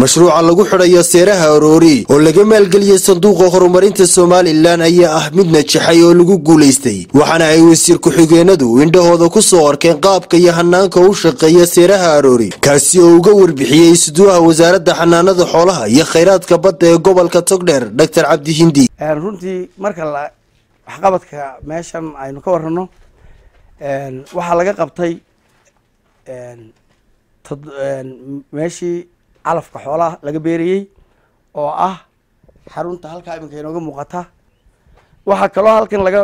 mashruuca lagu xidhayo seeraha aroori oo laga maalgeliyey sanduuqa horumarinta somalilan ayaa ah mid najaxay oo lagu guulaystay waxaana ay wasiir ku-xigeenadu indhahooda ku soo arkeen qaabka iyo hanaanka u shaqeeya seeraha aroori. Kaasi oo uga warbixiyey isduwaha wasaaradda xanaanada xoolaha iyo khayraadka badda ee gobolka togdheer doctor cabdi hindi. Runtii marka waxqabadka meeshan aynu ka warano waxaa laga qabtay meeshii calafka xoolaha laga beerayey oo ah xarunta halkaa iminka inooga muuqata. Waxaa kaloo halkan laga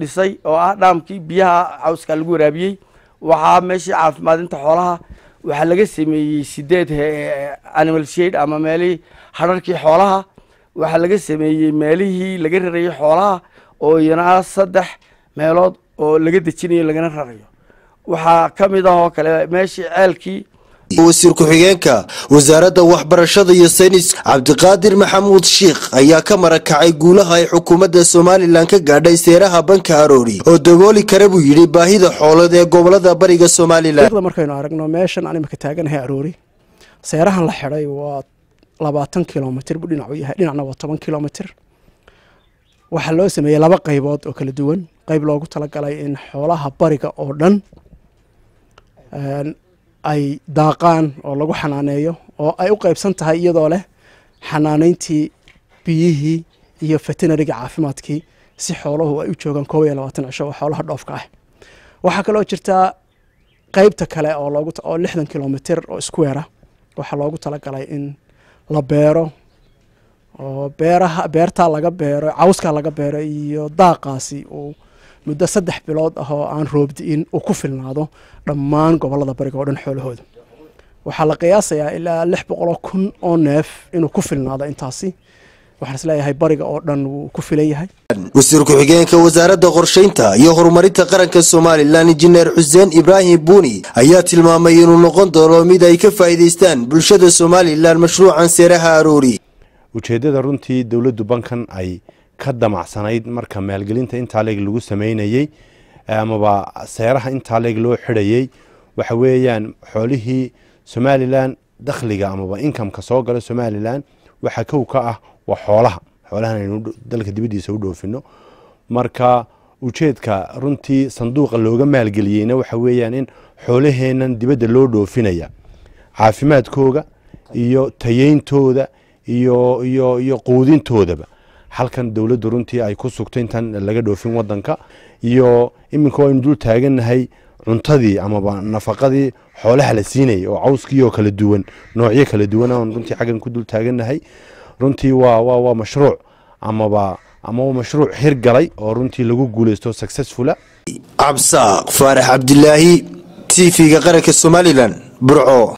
dhisay oo ah dhaamkii biyaha cawskaa lagu waraabiyey. Waxaa meeshii caafimaadinta xoolaha waxaa laga sameeyey sideed animal shade ama meelihii hadharkii xoolaha. Waxaa laga sameeyey meelihii laga rarayay xoolaha oo iyana saddex meelood oo laga dejinayo lagana rarayo. Waxaa ka mid ah oo kale meeshii ceelkii wasiir ku-xigeenka wasaaradda waxbarashada iyo saynis cabdiqaadir maxamuud sheikh ayaa ka marakacay guulaha ay xukuumadda somalilan ka gaadhay seeraha banka aroori oo dabooli kara buu yidhi baahida xoolood ee gobollada bariga somalilan. Markaynu aragno meeshan aan imika taaganahay aroori seerahan la xidhay waa labaatan kilomitr buu dhinacu yahay dhinacna waa toban kilomitr waxaa loo sameeyey laba qaybood oo kala duwan. Qayb loogu talagalay in xoolaha bariga oo dhan ay daaqaan oo lagu xanaaneeyo oo ay u qaybsan tahay iyadoo leh xanaaneyntii biyihii iyo veterinariga caafimaadkii si xooluhu ay u joogaan koob iyo labaatan cisho oo xoolaha dhoofka ah. Waxaa kaloo jirtaa qeybta kale oo loogu oo lixdan kilomitr oo square ah waxaa loogu talagalay in la beero oo beeraha beertaa laga beero cawskaa laga beero iyo daaqaasi uu muddo saddex bilood ah oo aan roobdi-in uu ku filnaado dhammaan gobollada bariga oo dhan xoolahooda. Waxaa la qiyaasayaa ilaa lix boqoloo kun oo neef inuu ku filnaado intaasi. Waxaan is leeyahay bariga oo dhan wuu ku filan yahay. Wasiir ku-xigeenka wasaaradda qorshaynta iyo horumarinta qaranka somalilan injineer xuseen ibraahim buuni ayaa tilmaamay inuu noqon doono mid ay ka faa'iidaystaan bulshada somalilan mashruucan seeraha aroori ujeeddada runtii dowladdu bankan ay ka damacsanayd marka maalgelinta intaa leeg lagu sameynayey amaba seeraha intaa leeg loo xidhayey waxa weeyaan xoolihii somalilan dakhliga amaba inkamka soo gala somalilan waxaa kow ka ah waa xoolaha. Xoolahan aynu dalka dibaddiisa u dhoofino. Marka ujeedka runtii sanduuqa looga maalgeliyeyna waxa weeyaan in xoolaheennan dibadda loo dhoofinaya. Caafimaadkooga iyo tayeyntooda iyo iyo iyo quudintoodaba halkan dowladdu runtii ay ku sugto intan laga dhoofin wadanka iyo iminka aynu dul taagannahay cuntadii amaba nafaqadii xoolaha la siinayay oo cawskii oo kala duwan noocyo kala duwan aan runtii xaggan ku dul taagannahay. Runtii waa waa mashruuc amaba ama waa mashruuc hirgalay oo runtii lagu guulaysto successfula. Cabsaaq faarax cabdilaahi t v-ga qaranka somalilan burco